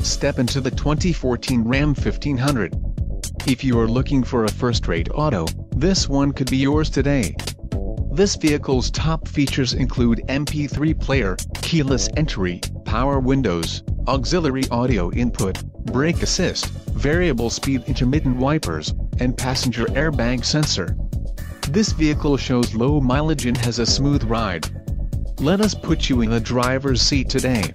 Step into the 2014 Ram 1500. If you are looking for a first-rate auto, this one could be yours today. This vehicle's top features include MP3 player, keyless entry, power windows, auxiliary audio input, brake assist, variable speed intermittent wipers, and passenger airbag sensor. This vehicle shows low mileage and has a smooth ride. Let us put you in the driver's seat today.